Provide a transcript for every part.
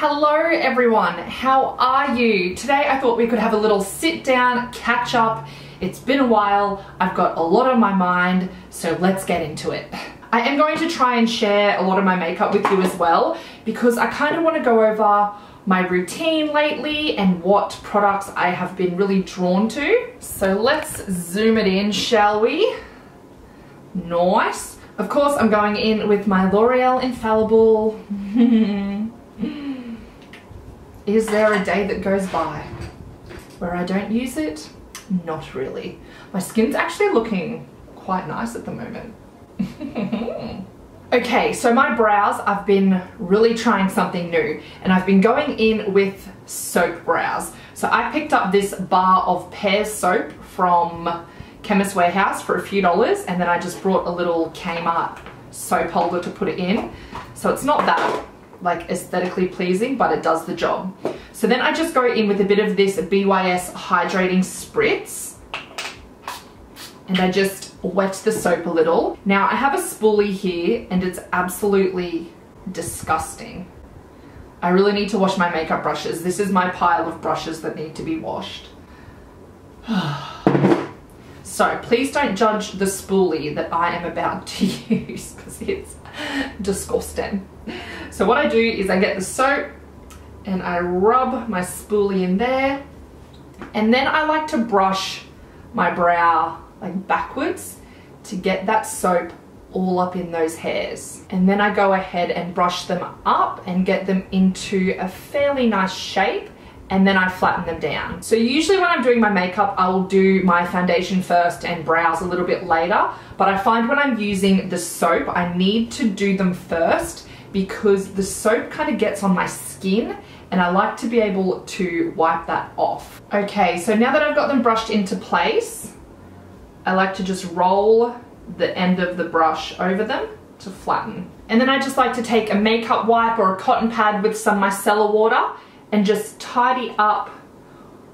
Hello everyone, how are you? Today I thought we could have a little sit down, catch up. It's been a while, I've got a lot on my mind, so let's get into it. I am going to try and share a lot of my makeup with you as well because I kind of want to go over my routine lately and what products I have been really drawn to. So let's zoom it in, shall we? Nice. Of course, I'm going in with my L'Oreal Infallible. Is there a day that goes by where I don't use it? Not really. My skin's actually looking quite nice at the moment. Okay, so my brows, I've been really trying something new and I've been going in with soap brows. So I picked up this bar of Pears soap from Chemist Warehouse for a few dollars and then I just brought a little Kmart soap holder to put it in. So it's not that like aesthetically pleasing, but it does the job. So then I just go in with a bit of this BYS Hydrating Spritz and I just wet the soap a little. Now I have a spoolie here and it's absolutely disgusting. I really need to wash my makeup brushes. This is my pile of brushes that need to be washed. so please don't judge the spoolie that I am about to use because it's disgusting. So what I do is I get the soap and I rub my spoolie in there and then I like to brush my brow like backwards to get that soap all up in those hairs. And then I go ahead and brush them up and get them into a fairly nice shape and then I flatten them down. So usually when I'm doing my makeup, I will do my foundation first and brows a little bit later. But I find when I'm using the soap, I need to do them first because the soap kind of gets on my skin and I like to be able to wipe that off. Okay, so now that I've got them brushed into place, I like to just roll the end of the brush over them to flatten. And then I just like to take a makeup wipe or a cotton pad with some micellar water and just tidy up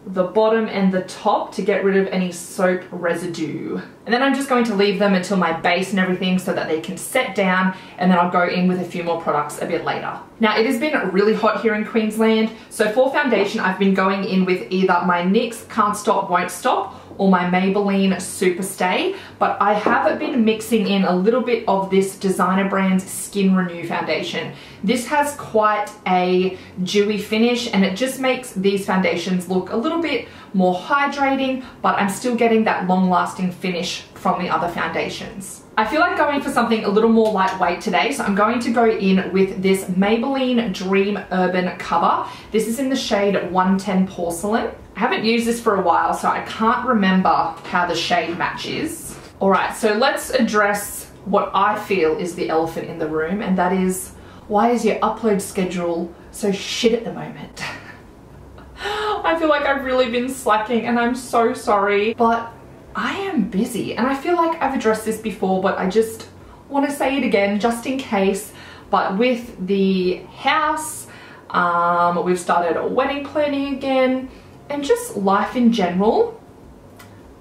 the bottom and the top to get rid of any soap residue. And then I'm just going to leave them until my base and everything so that they can set down and then I'll go in with a few more products a bit later. Now it has been really hot here in Queensland so for foundation I've been going in with either my NYX Can't Stop Won't Stop or my Maybelline Superstay, but I have been mixing in a little bit of this Designer Brands Skin Renew foundation. This has quite a dewy finish and it just makes these foundations look a little bit more hydrating, but I'm still getting that long lasting finish from the other foundations. I feel like going for something a little more lightweight today, so I'm going to go in with this Maybelline Dream Urban Cover. This is in the shade 110 Porcelain. I haven't used this for a while, so I can't remember how the shade matches. All right, so let's address what I feel is the elephant in the room, and that is, why is your upload schedule so shit at the moment? I feel like I've really been slacking and I'm so sorry, but I am busy and I feel like I've addressed this before, but I just want to say it again just in case. But with the house, um, we've started wedding planning again and just life in general,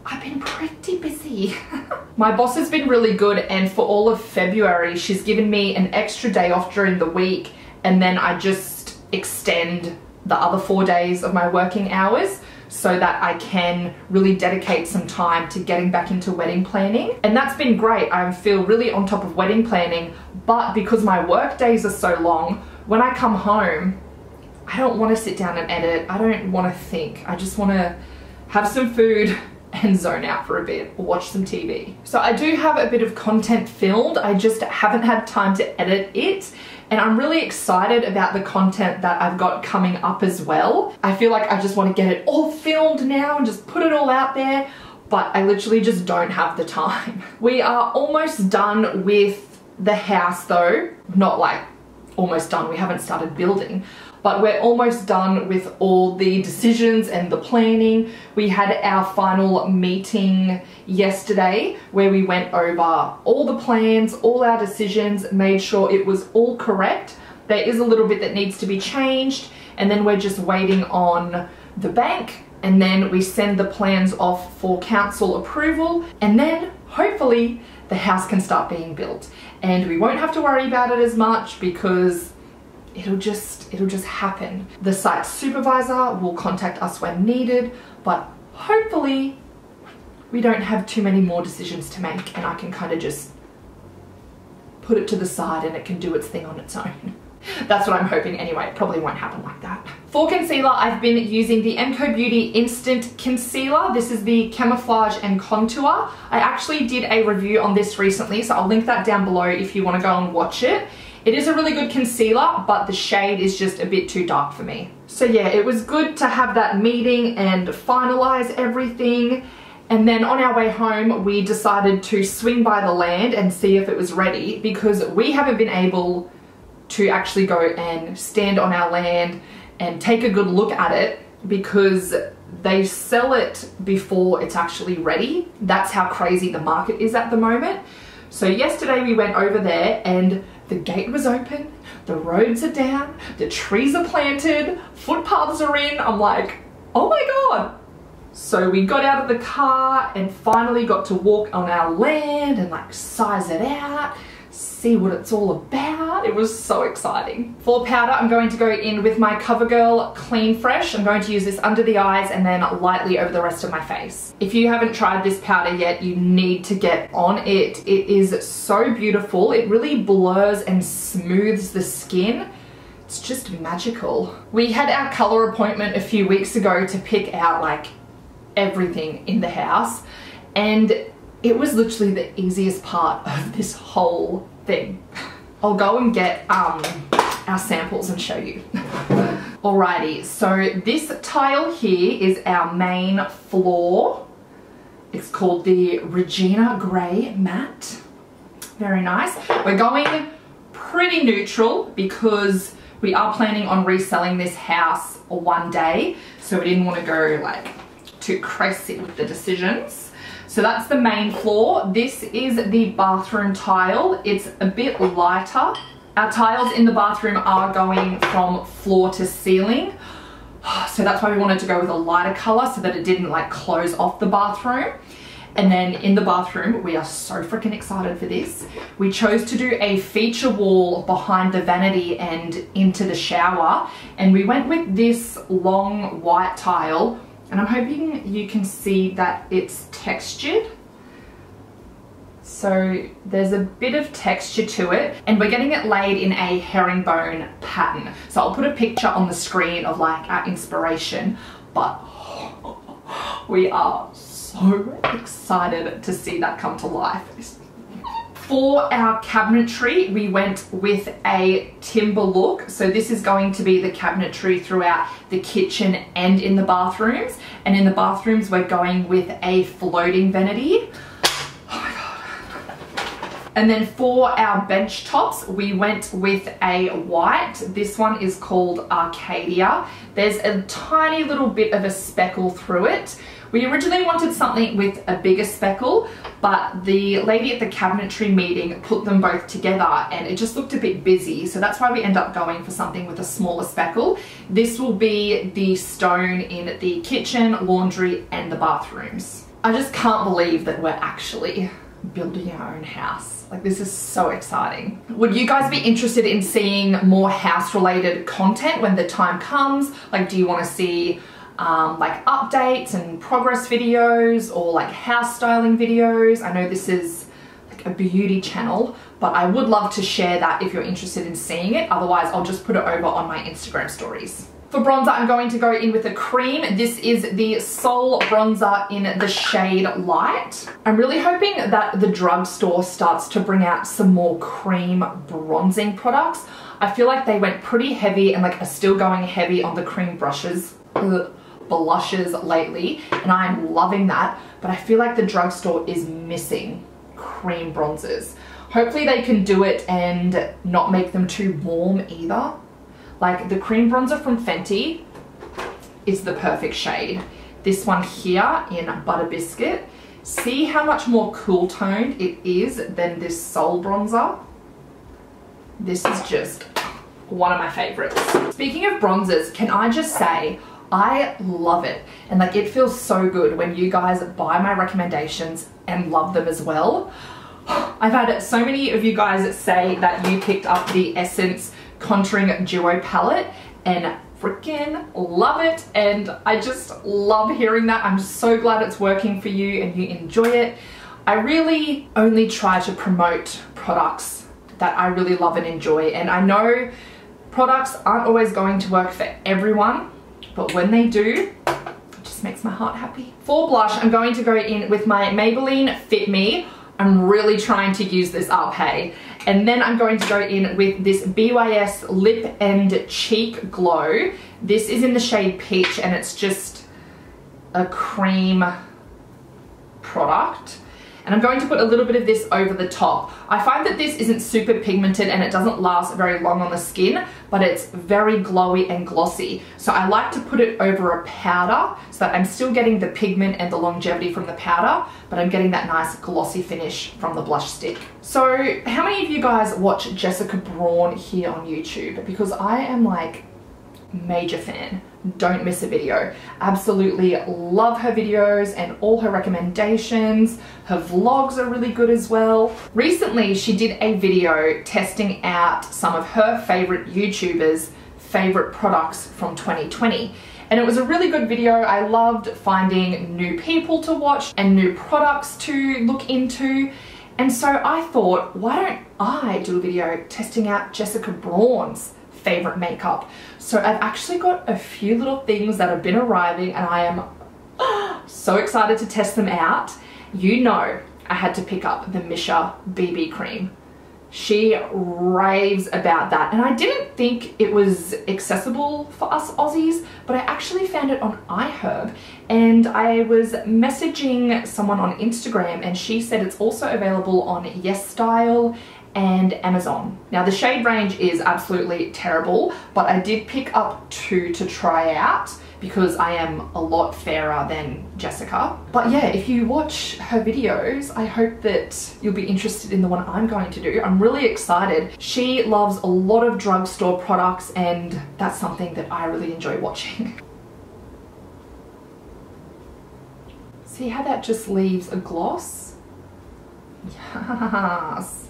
I've been pretty busy. My boss has been really good and for all of February, she's given me an extra day off during the week and then I just extend the other four days of my working hours so that I can really dedicate some time to getting back into wedding planning. And that's been great. I feel really on top of wedding planning, but because my work days are so long, when I come home, I don't want to sit down and edit. I don't want to think. I just want to have some food and zone out for a bit or watch some TV. So I do have a bit of content filmed. I just haven't had time to edit it. And I'm really excited about the content that I've got coming up as well. I feel like I just want to get it all filmed now and just put it all out there but I literally just don't have the time. We are almost done with the house though, not like almost done, we haven't started building, but we're almost done with all the decisions and the planning. We had our final meeting yesterday where we went over all the plans, all our decisions, made sure it was all correct. There is a little bit that needs to be changed and then we're just waiting on the bank and then we send the plans off for council approval and then hopefully the house can start being built and we won't have to worry about it as much because it'll just, it'll just happen. The site supervisor will contact us when needed, but hopefully we don't have too many more decisions to make and I can kind of just put it to the side and it can do its thing on its own. That's what I'm hoping anyway. It probably won't happen like that. For concealer, I've been using the MCO Beauty Instant Concealer. This is the Camouflage and Contour. I actually did a review on this recently, so I'll link that down below if you want to go and watch it. It is a really good concealer, but the shade is just a bit too dark for me. So yeah, it was good to have that meeting and finalize everything. And then on our way home, we decided to swing by the land and see if it was ready because we haven't been able to actually go and stand on our land and take a good look at it because they sell it before it's actually ready. That's how crazy the market is at the moment. So yesterday we went over there and the gate was open, the roads are down, the trees are planted, footpaths are in. I'm like, oh my God. So we got out of the car and finally got to walk on our land and like size it out see what it's all about. It was so exciting. For powder, I'm going to go in with my CoverGirl Clean Fresh. I'm going to use this under the eyes and then lightly over the rest of my face. If you haven't tried this powder yet, you need to get on it. It is so beautiful. It really blurs and smooths the skin. It's just magical. We had our color appointment a few weeks ago to pick out like everything in the house and it was literally the easiest part of this whole thing. I'll go and get um, our samples and show you. Alrighty, so this tile here is our main floor. It's called the Regina Grey Matte. Very nice. We're going pretty neutral because we are planning on reselling this house one day. So we didn't want to go like too crazy with the decisions. So that's the main floor. This is the bathroom tile. It's a bit lighter. Our tiles in the bathroom are going from floor to ceiling. So that's why we wanted to go with a lighter color so that it didn't like close off the bathroom. And then in the bathroom, we are so freaking excited for this. We chose to do a feature wall behind the vanity and into the shower. And we went with this long white tile and I'm hoping you can see that it's textured. So there's a bit of texture to it and we're getting it laid in a herringbone pattern. So I'll put a picture on the screen of like our inspiration, but we are so excited to see that come to life. For our cabinetry, we went with a timber look. So this is going to be the cabinetry throughout the kitchen and in the bathrooms. And in the bathrooms, we're going with a floating vanity. Oh. And then for our bench tops, we went with a white. This one is called Arcadia. There's a tiny little bit of a speckle through it. We originally wanted something with a bigger speckle, but the lady at the cabinetry meeting put them both together and it just looked a bit busy. So that's why we end up going for something with a smaller speckle. This will be the stone in the kitchen, laundry, and the bathrooms. I just can't believe that we're actually building our own house. Like this is so exciting. Would you guys be interested in seeing more house related content when the time comes? Like do you want to see um, like updates and progress videos or like house styling videos. I know this is like a beauty channel, but I would love to share that if you're interested in seeing it. Otherwise, I'll just put it over on my Instagram stories. For bronzer, I'm going to go in with a cream. This is the Sol bronzer in the shade Light. I'm really hoping that the drugstore starts to bring out some more cream bronzing products. I feel like they went pretty heavy and like are still going heavy on the cream brushes. Ugh blushes lately and I'm loving that but I feel like the drugstore is missing cream bronzers. Hopefully they can do it and not make them too warm either. Like the cream bronzer from Fenty is the perfect shade. This one here in Butter Biscuit. See how much more cool toned it is than this Sol bronzer? This is just one of my favorites. Speaking of bronzers, can I just say, I love it. And like it feels so good when you guys buy my recommendations and love them as well. I've had so many of you guys say that you picked up the Essence Contouring Duo Palette and freaking love it and I just love hearing that. I'm so glad it's working for you and you enjoy it. I really only try to promote products that I really love and enjoy and I know products aren't always going to work for everyone but when they do it just makes my heart happy. For blush I'm going to go in with my Maybelline Fit Me. I'm really trying to use this up, hey. And then I'm going to go in with this BYS Lip and Cheek Glow. This is in the shade Peach and it's just a cream product and I'm going to put a little bit of this over the top. I find that this isn't super pigmented and it doesn't last very long on the skin, but it's very glowy and glossy. So I like to put it over a powder so that I'm still getting the pigment and the longevity from the powder, but I'm getting that nice glossy finish from the blush stick. So how many of you guys watch Jessica Braun here on YouTube? Because I am like major fan don't miss a video. Absolutely love her videos and all her recommendations. Her vlogs are really good as well. Recently, she did a video testing out some of her favorite YouTubers' favorite products from 2020. And it was a really good video. I loved finding new people to watch and new products to look into. And so I thought, why don't I do a video testing out Jessica Braun's favorite makeup. So I've actually got a few little things that have been arriving and I am so excited to test them out. You know I had to pick up the Missha BB cream. She raves about that and I didn't think it was accessible for us Aussies but I actually found it on iHerb and I was messaging someone on Instagram and she said it's also available on YesStyle and Amazon. Now the shade range is absolutely terrible, but I did pick up two to try out because I am a lot fairer than Jessica. But yeah, if you watch her videos, I hope that you'll be interested in the one I'm going to do. I'm really excited. She loves a lot of drugstore products and that's something that I really enjoy watching. See how that just leaves a gloss? Yes.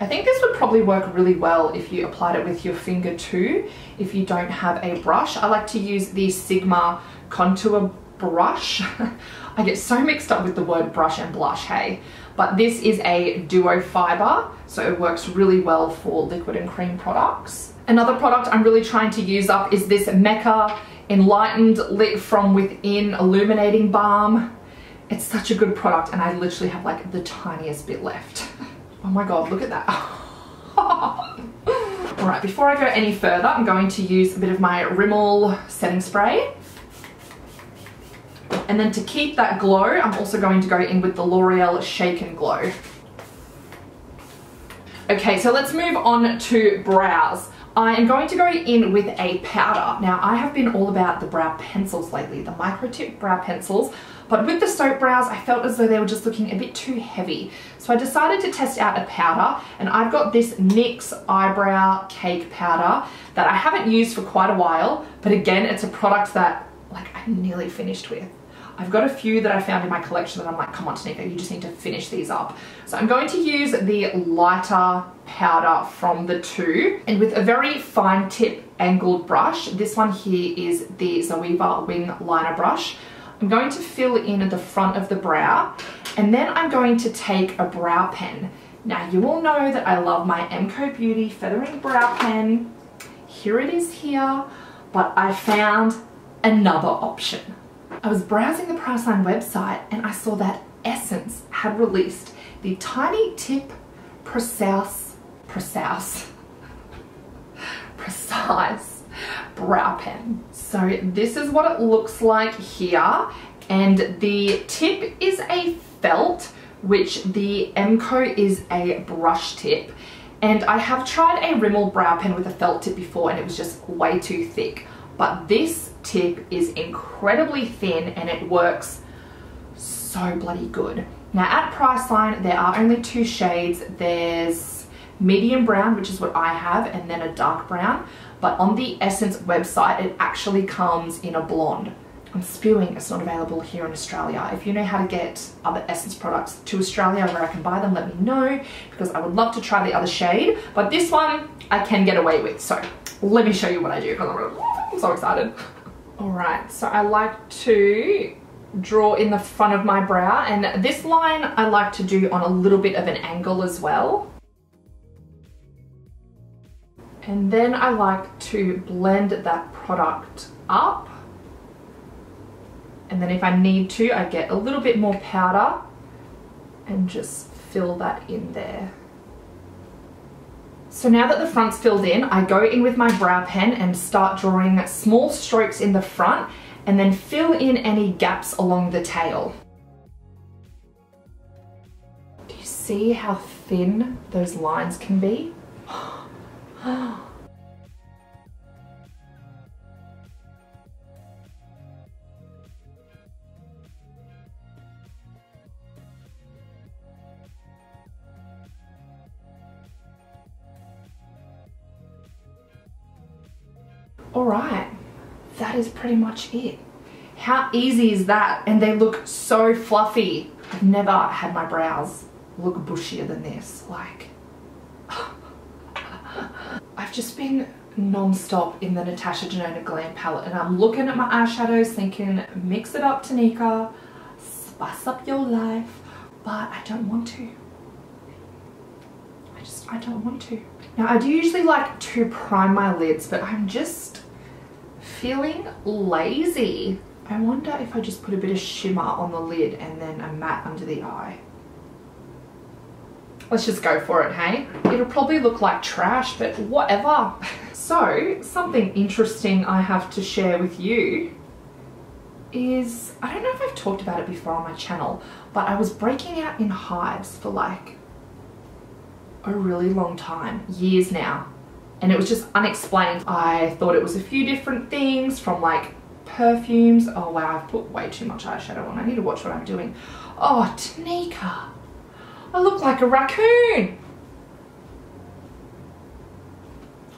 I think this would probably work really well if you applied it with your finger too, if you don't have a brush. I like to use the Sigma contour brush. I get so mixed up with the word brush and blush, hey? But this is a duo fiber, so it works really well for liquid and cream products. Another product I'm really trying to use up is this Mecca Enlightened Lit From Within Illuminating Balm. It's such a good product and I literally have like the tiniest bit left. Oh my god, look at that. Alright, before I go any further, I'm going to use a bit of my Rimmel setting spray. And then to keep that glow, I'm also going to go in with the L'Oreal Shake and Glow. Okay, so let's move on to brows. I am going to go in with a powder. Now, I have been all about the brow pencils lately, the micro tip brow pencils. But with the soap brows, I felt as though they were just looking a bit too heavy. So I decided to test out a powder and I've got this NYX Eyebrow Cake Powder that I haven't used for quite a while, but again, it's a product that like I'm nearly finished with. I've got a few that I found in my collection that I'm like, come on Tanika, you just need to finish these up. So I'm going to use the lighter powder from the two and with a very fine tip angled brush, this one here is the Zoeva Wing Liner Brush. I'm going to fill in the front of the brow and then I'm going to take a brow pen. Now you all know that I love my MCO Beauty Feathering Brow Pen. Here it is here, but I found another option. I was browsing the Priceline website and I saw that Essence had released the Tiny Tip Precise, Precise, Precise brow pen. So this is what it looks like here. And the tip is a felt, which the MCO is a brush tip. And I have tried a Rimmel brow pen with a felt tip before and it was just way too thick. But this tip is incredibly thin and it works so bloody good. Now at Priceline, there are only two shades. There's medium brown, which is what I have, and then a dark brown but on the Essence website, it actually comes in a blonde. I'm spewing it's not available here in Australia. If you know how to get other Essence products to Australia where I can buy them, let me know because I would love to try the other shade. But this one I can get away with. So let me show you what I do because I'm so excited. All right, so I like to draw in the front of my brow and this line I like to do on a little bit of an angle as well. And then I like to blend that product up and then if I need to, I get a little bit more powder and just fill that in there. So now that the front's filled in, I go in with my brow pen and start drawing small strokes in the front and then fill in any gaps along the tail. Do you see how thin those lines can be? All right, that is pretty much it. How easy is that? And they look so fluffy. I've never had my brows look bushier than this. Like, I've just been non-stop in the Natasha Denona Glam palette and I'm looking at my eyeshadows thinking, mix it up Tanika, spice up your life, but I don't want to. I just, I don't want to. Now I do usually like to prime my lids, but I'm just feeling lazy. I wonder if I just put a bit of shimmer on the lid and then a matte under the eye. Let's just go for it, hey? It'll probably look like trash, but whatever. So, something interesting I have to share with you is, I don't know if I've talked about it before on my channel, but I was breaking out in hives for like a really long time, years now and it was just unexplained. I thought it was a few different things from like perfumes. Oh wow, I've put way too much eyeshadow on. I need to watch what I'm doing. Oh, Tanika, I look like a raccoon.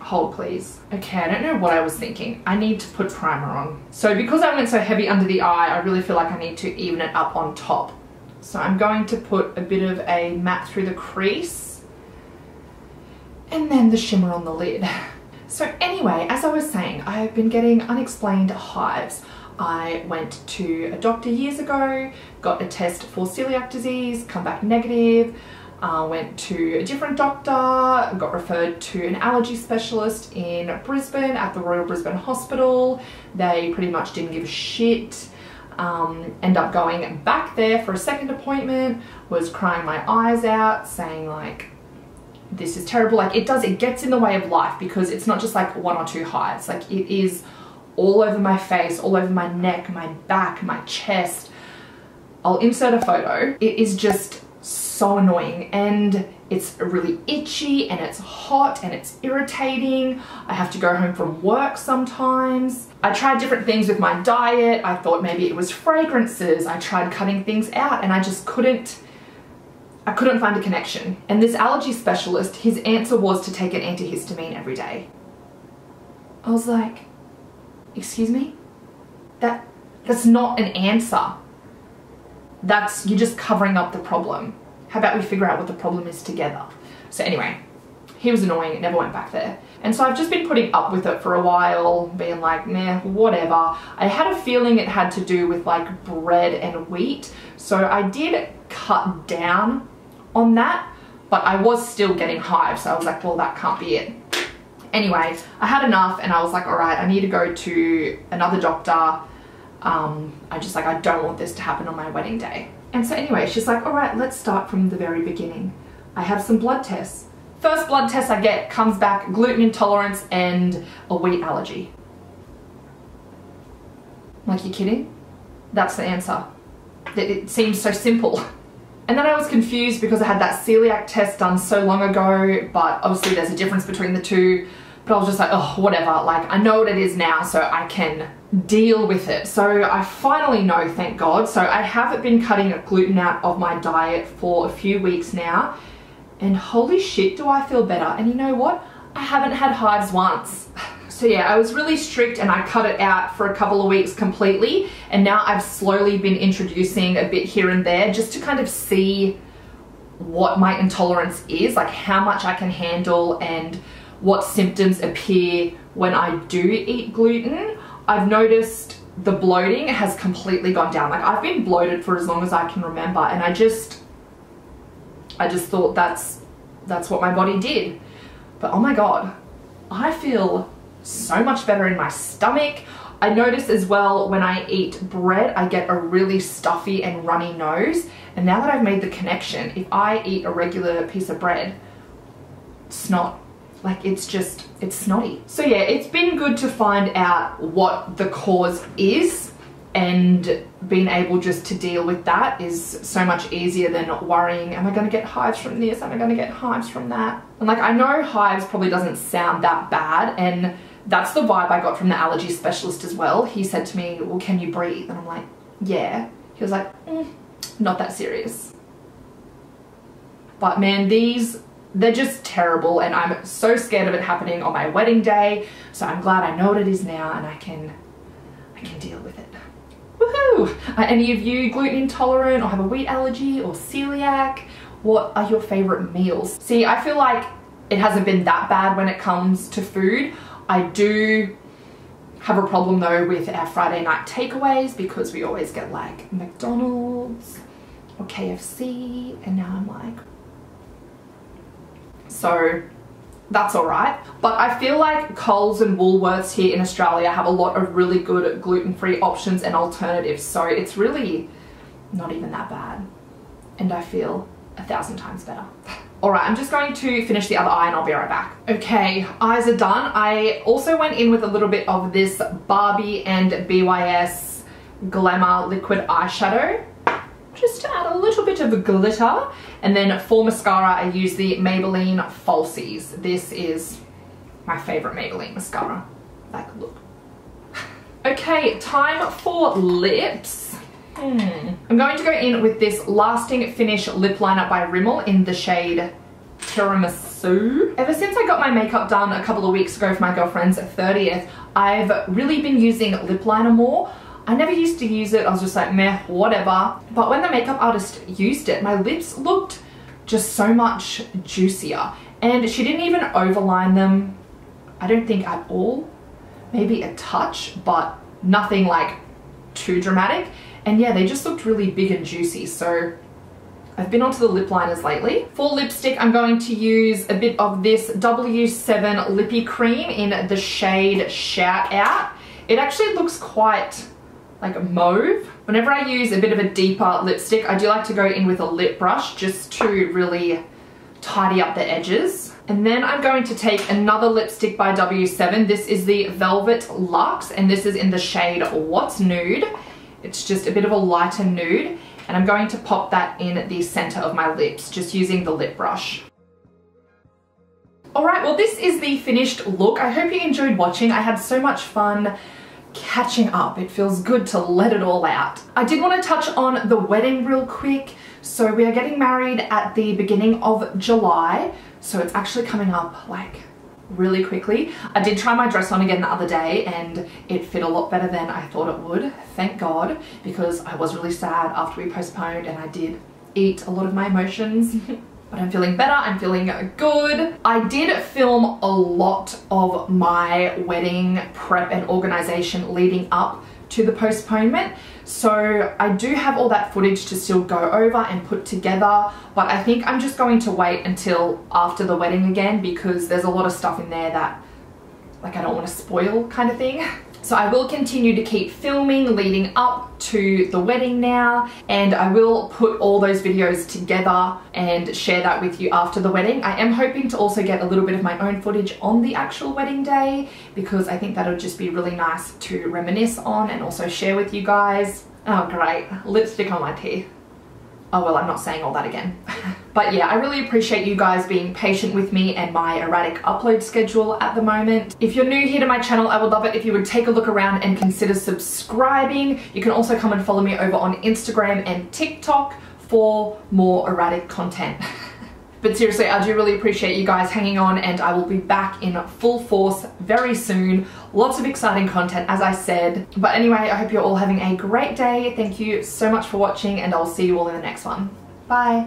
Hold please. Okay, I don't know what I was thinking. I need to put primer on. So because I went so heavy under the eye, I really feel like I need to even it up on top. So I'm going to put a bit of a matte through the crease and then the shimmer on the lid. So anyway, as I was saying, I've been getting unexplained hives. I went to a doctor years ago, got a test for celiac disease, come back negative, uh, went to a different doctor, got referred to an allergy specialist in Brisbane at the Royal Brisbane Hospital. They pretty much didn't give a shit. Um, end up going back there for a second appointment, was crying my eyes out, saying like, this is terrible. Like it does, it gets in the way of life because it's not just like one or two hives. Like it is all over my face, all over my neck, my back, my chest. I'll insert a photo. It is just so annoying and it's really itchy and it's hot and it's irritating. I have to go home from work sometimes. I tried different things with my diet. I thought maybe it was fragrances. I tried cutting things out and I just couldn't I couldn't find a connection. And this allergy specialist, his answer was to take an antihistamine every day. I was like, excuse me? That, that's not an answer. That's, you're just covering up the problem. How about we figure out what the problem is together? So anyway, he was annoying, it never went back there. And so I've just been putting up with it for a while, being like, nah, whatever. I had a feeling it had to do with like bread and wheat. So I did cut down on that, but I was still getting hives. So I was like, well, that can't be it. Anyway, I had enough and I was like, all right, I need to go to another doctor. Um, I just like, I don't want this to happen on my wedding day. And so anyway, she's like, all right, let's start from the very beginning. I have some blood tests. First blood test I get comes back gluten intolerance and a wheat allergy. Like, you kidding? That's the answer. It seems so simple. And then I was confused because I had that celiac test done so long ago, but obviously there's a difference between the two. But I was just like, oh, whatever. Like, I know what it is now, so I can deal with it. So I finally know, thank God. So I haven't been cutting gluten out of my diet for a few weeks now. And holy shit, do I feel better. And you know what? I haven't had hives once. So yeah, I was really strict and I cut it out for a couple of weeks completely. And now I've slowly been introducing a bit here and there just to kind of see what my intolerance is, like how much I can handle and what symptoms appear when I do eat gluten. I've noticed the bloating has completely gone down. Like I've been bloated for as long as I can remember and I just, I just thought that's, that's what my body did. But oh my God, I feel so much better in my stomach. I notice as well when I eat bread, I get a really stuffy and runny nose. And now that I've made the connection, if I eat a regular piece of bread, snot, like it's just, it's snotty. So yeah, it's been good to find out what the cause is and being able just to deal with that is so much easier than worrying, am I gonna get hives from this? Am I gonna get hives from that? And like, I know hives probably doesn't sound that bad and that's the vibe I got from the allergy specialist as well. He said to me, well, can you breathe? And I'm like, yeah. He was like, mm, not that serious. But man, these, they're just terrible and I'm so scared of it happening on my wedding day. So I'm glad I know what it is now and I can, I can deal with it. Woohoo! Are any of you gluten intolerant or have a wheat allergy or celiac? What are your favorite meals? See, I feel like it hasn't been that bad when it comes to food. I do have a problem though with our Friday night takeaways because we always get like McDonald's or KFC and now I'm like so that's all right. But I feel like Coles and Woolworths here in Australia have a lot of really good gluten-free options and alternatives so it's really not even that bad. And I feel a thousand times better All right, I'm just going to finish the other eye and I'll be right back. Okay, eyes are done. I also went in with a little bit of this Barbie and BYS Glamour Liquid Eyeshadow just to add a little bit of glitter. And then for mascara, I use the Maybelline Falsies. This is my favorite Maybelline mascara. Like, look. okay, time for lips. Hmm. I'm going to go in with this Lasting Finish Lip Liner by Rimmel in the shade Tiramisu. Ever since I got my makeup done a couple of weeks ago for my girlfriend's 30th, I've really been using lip liner more. I never used to use it, I was just like meh, whatever. But when the makeup artist used it, my lips looked just so much juicier. And she didn't even overline them, I don't think at all. Maybe a touch, but nothing like too dramatic. And yeah, they just looked really big and juicy. So I've been onto the lip liners lately. For lipstick, I'm going to use a bit of this W7 Lippy Cream in the shade Shout Out. It actually looks quite like a mauve. Whenever I use a bit of a deeper lipstick, I do like to go in with a lip brush just to really tidy up the edges. And then I'm going to take another lipstick by W7. This is the Velvet Luxe and this is in the shade What's Nude. It's just a bit of a lighter nude and I'm going to pop that in the center of my lips just using the lip brush. Alright, well this is the finished look. I hope you enjoyed watching. I had so much fun catching up. It feels good to let it all out. I did want to touch on the wedding real quick. So we are getting married at the beginning of July. So it's actually coming up like really quickly. I did try my dress on again the other day and it fit a lot better than I thought it would, thank God, because I was really sad after we postponed and I did eat a lot of my emotions. but I'm feeling better, I'm feeling good. I did film a lot of my wedding prep and organization leading up to the postponement. So I do have all that footage to still go over and put together, but I think I'm just going to wait until after the wedding again because there's a lot of stuff in there that like I don't want to spoil kind of thing. So I will continue to keep filming leading up to the wedding now and I will put all those videos together and share that with you after the wedding. I am hoping to also get a little bit of my own footage on the actual wedding day because I think that'll just be really nice to reminisce on and also share with you guys. Oh great, lipstick on my teeth. Oh well, I'm not saying all that again. but yeah, I really appreciate you guys being patient with me and my erratic upload schedule at the moment. If you're new here to my channel, I would love it if you would take a look around and consider subscribing. You can also come and follow me over on Instagram and TikTok for more erratic content. But seriously, I do really appreciate you guys hanging on and I will be back in full force very soon. Lots of exciting content, as I said. But anyway, I hope you're all having a great day. Thank you so much for watching and I'll see you all in the next one. Bye.